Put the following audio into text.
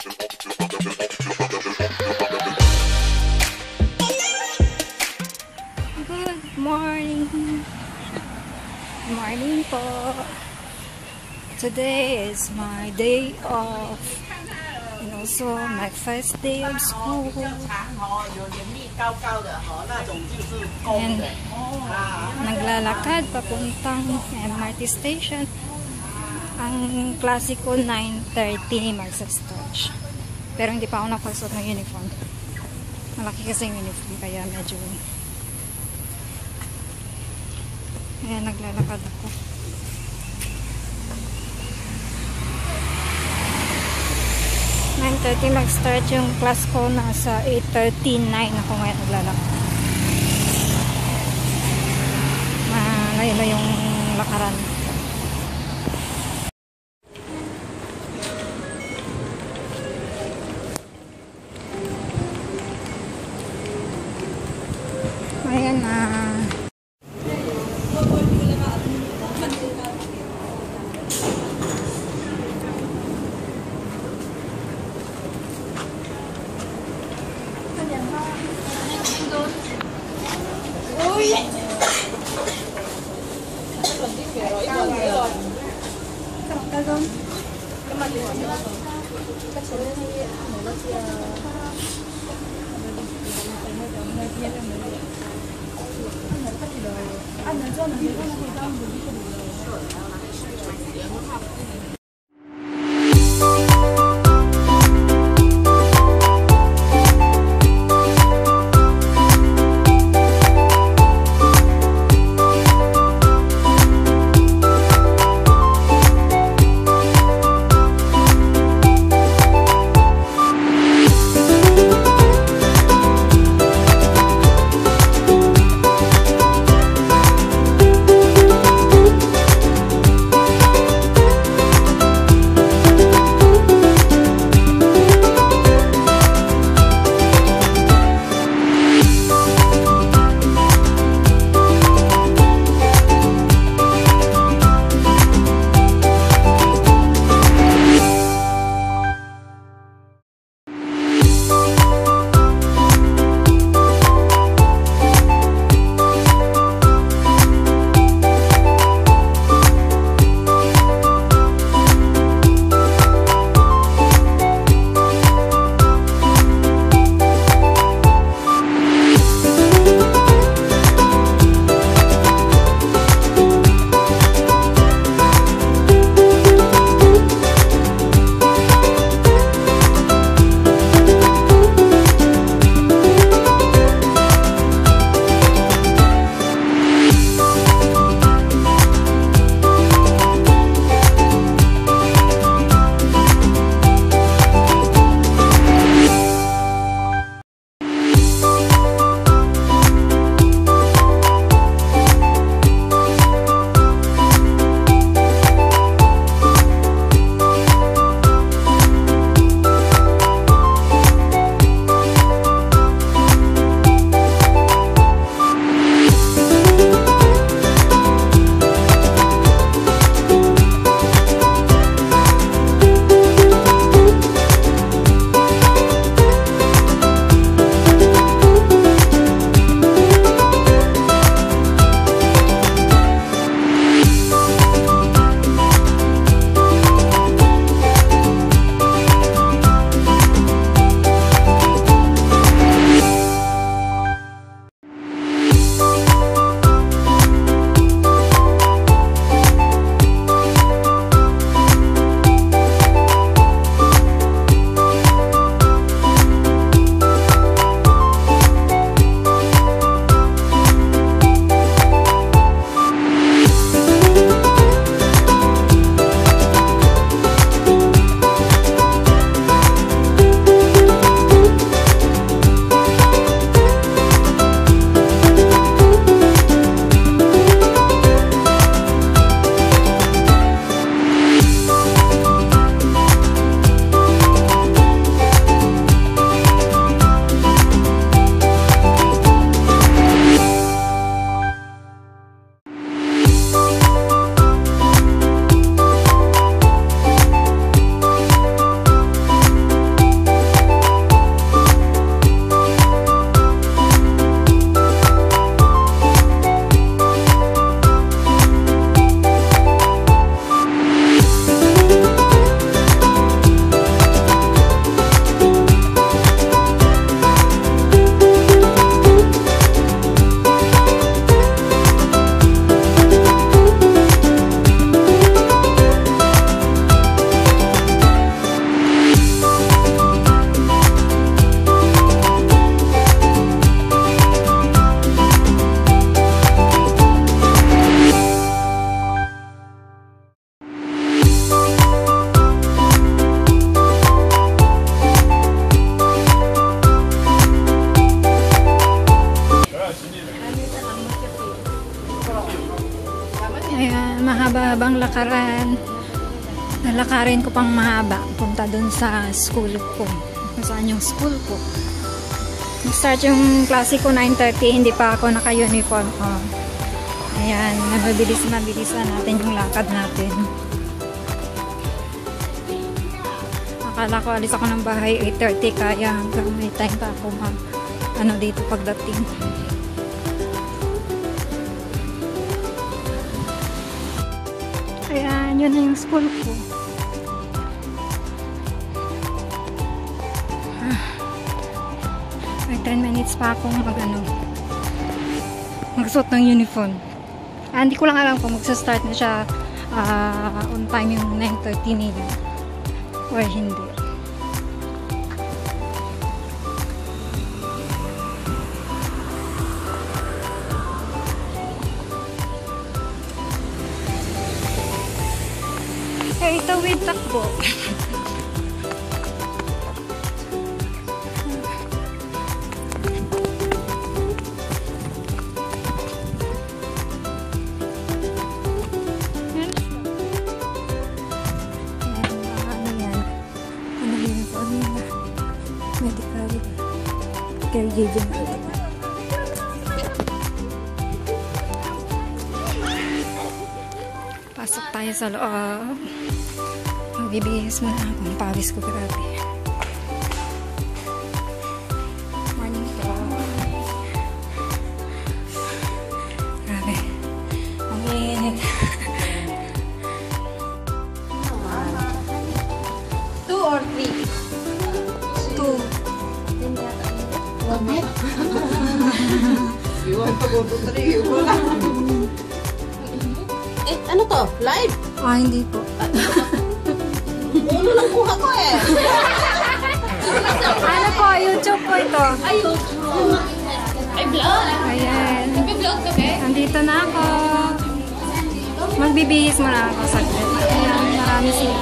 Good morning! Good morning po! Today is my day off and also my first day of school. And naglalakad papuntang MRT station. Ang klase ko 9.30 magsastart. Pero hindi pa ako nakasuot ng uniform. Malaki kasi yung uniform kaya medyo Ayan, naglalakad ako. Nine thirty mag-start yung class ko. Nasa 8.39 ako ngayon naglalakad. Malayo na yung lakaran. Ui Cao này rồi Các bạn cao không? Các bạn đi hỏi nữa Các chú hay mở ra kia ăn nó cho nó nhiều hơn thì không lalakaran. Lalakarin ko pang mahaba. Punta dun sa school ko. Saan yung school ko. Nag-start yung klase ko 9.30. Hindi pa ako naka-uniform. Oh. Ayan. Mabilis mabilis na natin yung lakad natin. Akala ko alis ako ng bahay 8.30 kaya hanggang may time pa ako mag ano dito pagdating. Yun na yung school ko. Ah. May 10 minutes pa akong mag ano, magsuot ng uniform. Ah, hindi ko lang alam kung magsa-start na siya ah, on time yung 9.30 nila or hindi. Ano yun? Medical caregiving natin. Pasok tayo sa loob. Magbibihis muna ako. Ang pawis ko grabe. Morning po. Grabe. Ang init. Two or three? Two. Iwan pa go to three. Eh, ano to? Live? Ah, hindi po. Ulo lang kuha ko eh. Ano po? YouTube po ito. Ay, YouTube. Ay, vlog. Ayan. Nag-vlog ka, be? Nandito na ako. Magbibihis muna ako saglit. Ayan, marami sila.